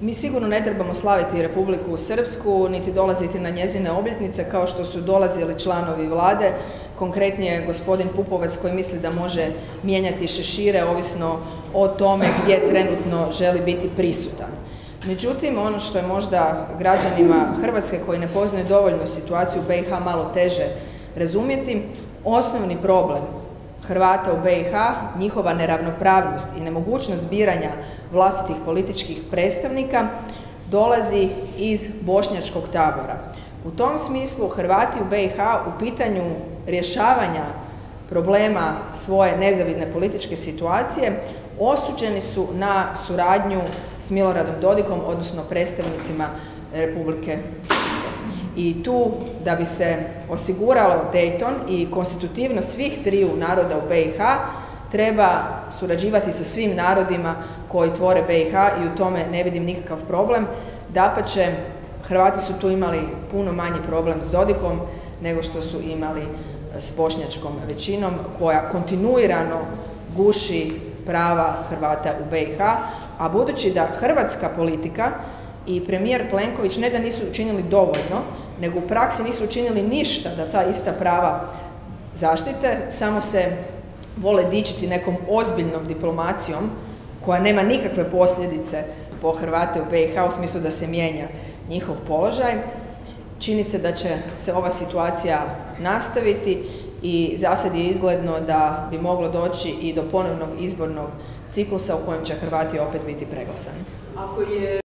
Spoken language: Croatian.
Mi sigurno ne trebamo slaviti Republiku Srpsku, niti dolaziti na njezine obljetnice kao što su dolazili članovi vlade, konkretnije gospodin Pupovac koji misli da može mijenjati šešire ovisno o tome gdje trenutno želi biti prisutan. Međutim, ono što je možda građanima Hrvatske koji ne poznaju dovoljno situaciju u BiH malo teže razumjeti, osnovni problem Hrvata u BiH, njihova neravnopravnost i nemogućnost biranja vlastitih političkih predstavnika dolazi iz bošnjačkog tabora. U tom smislu Hrvati u BiH u pitanju rješavanja problema svoje nezavidne političke situacije osuđeni su na suradnju s Miloradom Dodikom, odnosno predstavnicima Republike Srpske. I tu, da bi se osiguralo Dayton i konstitutivnost svih triju naroda u BiH, treba surađivati sa svim narodima koji tvore BiH i u tome ne vidim nikakav problem. Dapače, Hrvati su tu imali puno manji problem s Dodikom nego što su imali s bošnjačkom većinom koja kontinuirano guši prava Hrvata u BiH, a budući da hrvatska politika i premijer Plenković ne da nisu učinili dovoljno, nego u praksi nisu učinili ništa da ta ista prava zaštite, samo se vole dičiti nekom ozbiljnom diplomacijom koja nema nikakve posljedice po Hrvate u BiH u smislu da se mijenja njihov položaj. Čini se da će se ova situacija nastaviti i zasad je izgledno da bi moglo doći i do ponovnog izbornog ciklusa u kojem će Hrvati opet biti preglasani. Ako je